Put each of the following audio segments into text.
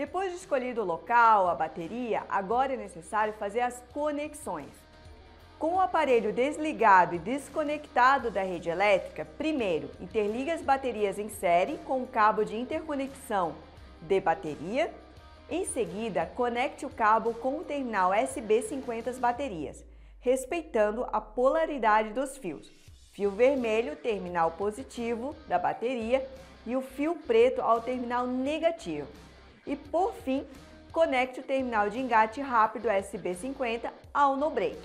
Depois de escolhido o local, a bateria, agora é necessário fazer as conexões. Com o aparelho desligado e desconectado da rede elétrica, primeiro interliga as baterias em série com o cabo de interconexão de bateria. Em seguida, conecte o cabo com o terminal SB50 das baterias, respeitando a polaridade dos fios. Fio vermelho, terminal positivo da bateria e o fio preto ao terminal negativo. E por fim, conecte o terminal de engate rápido SB50 ao no-break.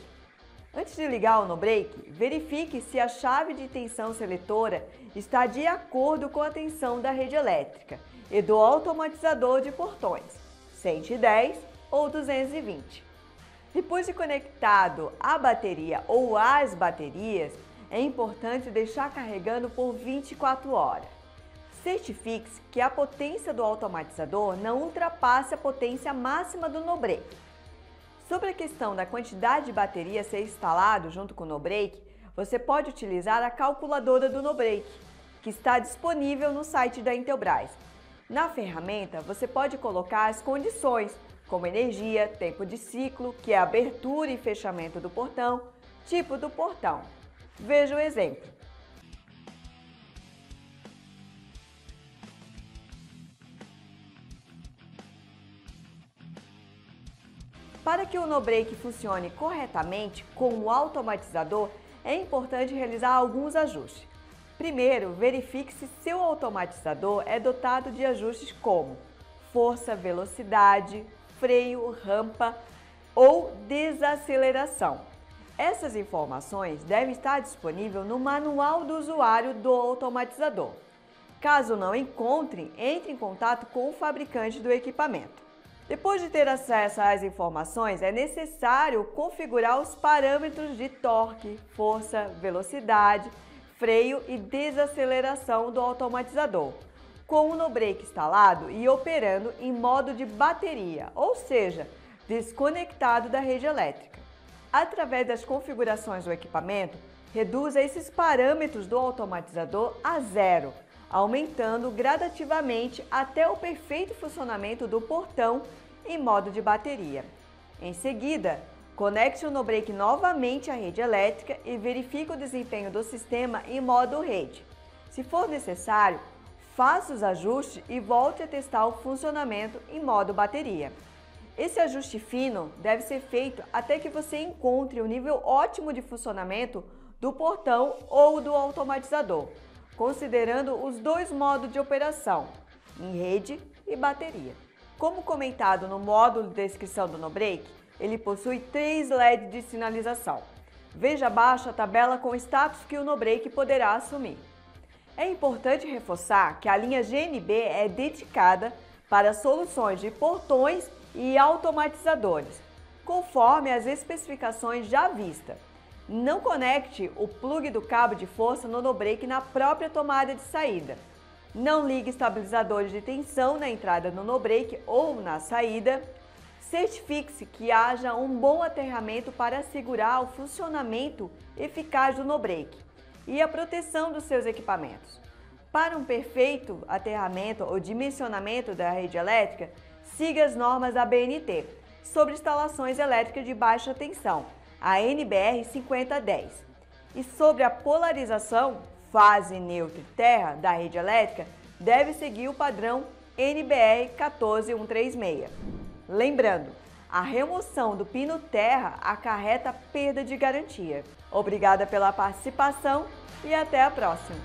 Antes de ligar o no-break, verifique se a chave de tensão seletora está de acordo com a tensão da rede elétrica e do automatizador de portões, 110 ou 220. Depois de conectado a bateria ou as baterias, é importante deixar carregando por 24 horas. Certifique-se que a potência do automatizador não ultrapasse a potência máxima do no-break. Sobre a questão da quantidade de bateria ser instalado junto com o no-break, você pode utilizar a calculadora do no-break, que está disponível no site da Intelbras. Na ferramenta, você pode colocar as condições, como energia, tempo de ciclo, que é abertura e fechamento do portão, tipo do portão. Veja o exemplo. Para que o no-break funcione corretamente com o automatizador, é importante realizar alguns ajustes. Primeiro, verifique se seu automatizador é dotado de ajustes como força, velocidade, freio, rampa ou desaceleração. Essas informações devem estar disponíveis no manual do usuário do automatizador. Caso não encontre, entre em contato com o fabricante do equipamento. Depois de ter acesso às informações, é necessário configurar os parâmetros de torque, força, velocidade, freio e desaceleração do automatizador, com o no-break instalado e operando em modo de bateria, ou seja, desconectado da rede elétrica. Através das configurações do equipamento, reduza esses parâmetros do automatizador a zero aumentando gradativamente até o perfeito funcionamento do portão em modo de bateria. Em seguida, conecte o no-break novamente à rede elétrica e verifique o desempenho do sistema em modo rede. Se for necessário, faça os ajustes e volte a testar o funcionamento em modo bateria. Esse ajuste fino deve ser feito até que você encontre o nível ótimo de funcionamento do portão ou do automatizador considerando os dois modos de operação, em rede e bateria. Como comentado no módulo de descrição do NoBreak, ele possui três LEDs de sinalização. Veja abaixo a tabela com o status que o NoBreak poderá assumir. É importante reforçar que a linha GNB é dedicada para soluções de portões e automatizadores, conforme as especificações já vistas. Não conecte o plug do cabo de força no no-break na própria tomada de saída. Não ligue estabilizadores de tensão na entrada no no-break ou na saída. Certifique-se que haja um bom aterramento para assegurar o funcionamento eficaz do no-break e a proteção dos seus equipamentos. Para um perfeito aterramento ou dimensionamento da rede elétrica, siga as normas da BNT sobre instalações elétricas de baixa tensão a NBR 5010. E sobre a polarização fase neutra terra da rede elétrica, deve seguir o padrão NBR 14136. Lembrando, a remoção do pino terra acarreta perda de garantia. Obrigada pela participação e até a próxima!